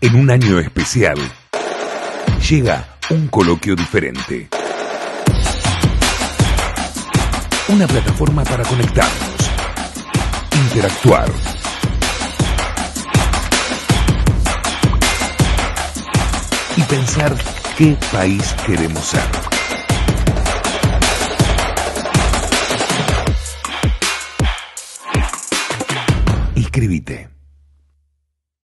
En un año especial, llega un coloquio diferente. Una plataforma para conectarnos, interactuar. Y pensar qué país queremos ser. Inscribite.